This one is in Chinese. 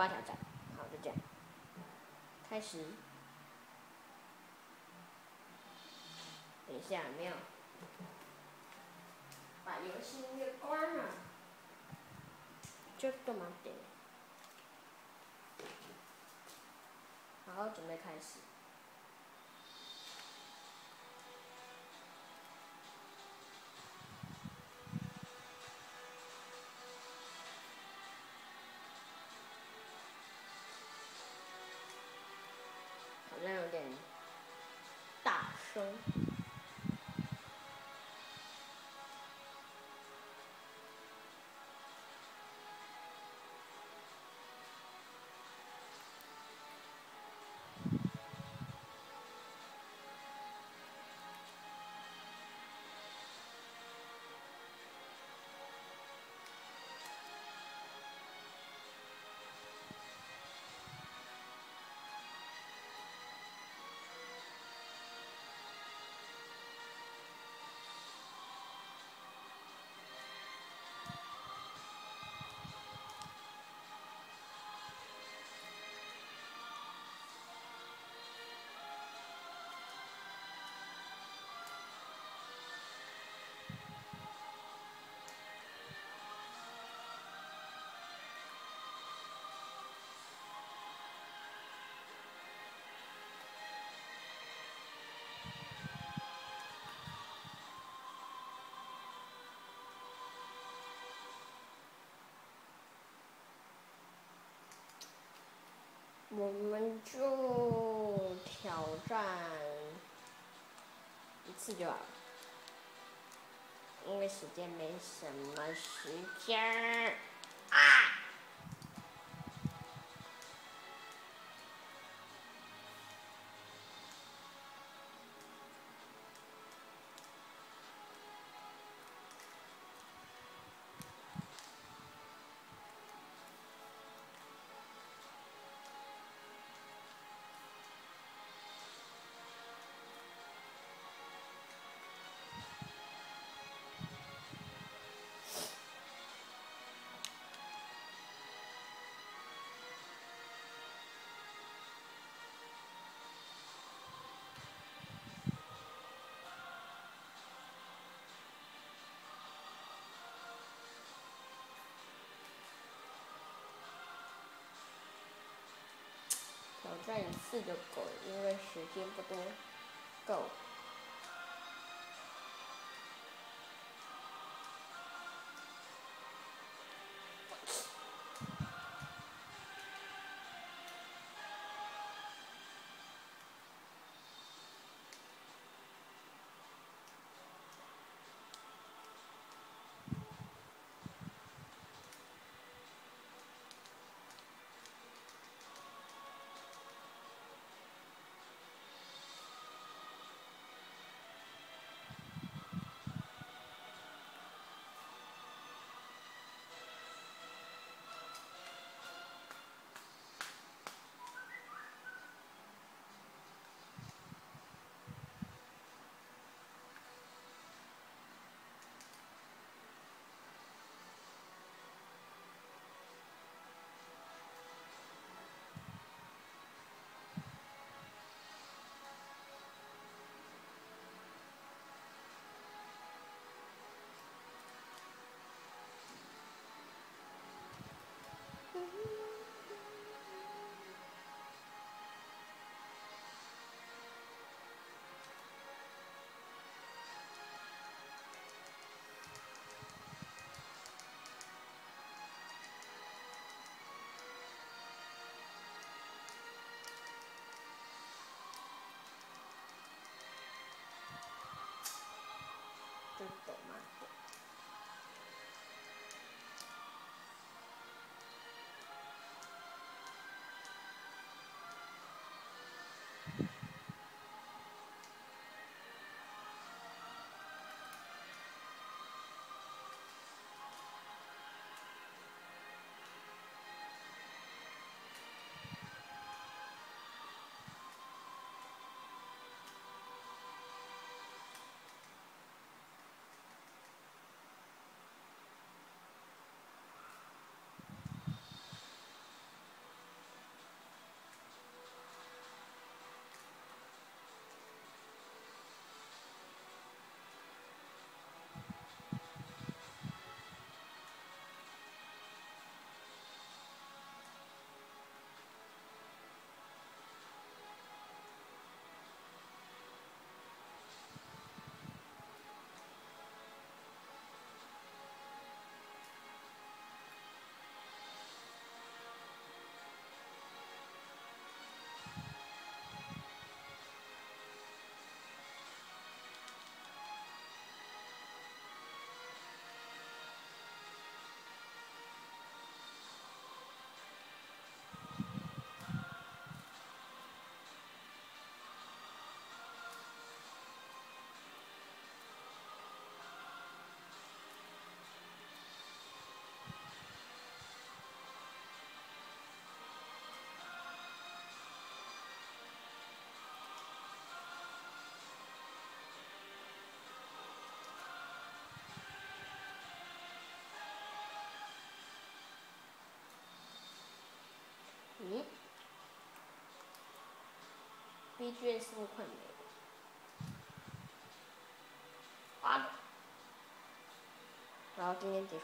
八挑战，好，就这样，开始。等一下，没有，把游戏音乐关了，就干嘛点？好，准备开始。生。我们就挑战一次就好了，因为时间没什么时间转一次就够了，因为时间不多，够。tutto. 嗯，BGM 快没了，啊，然后今天结束。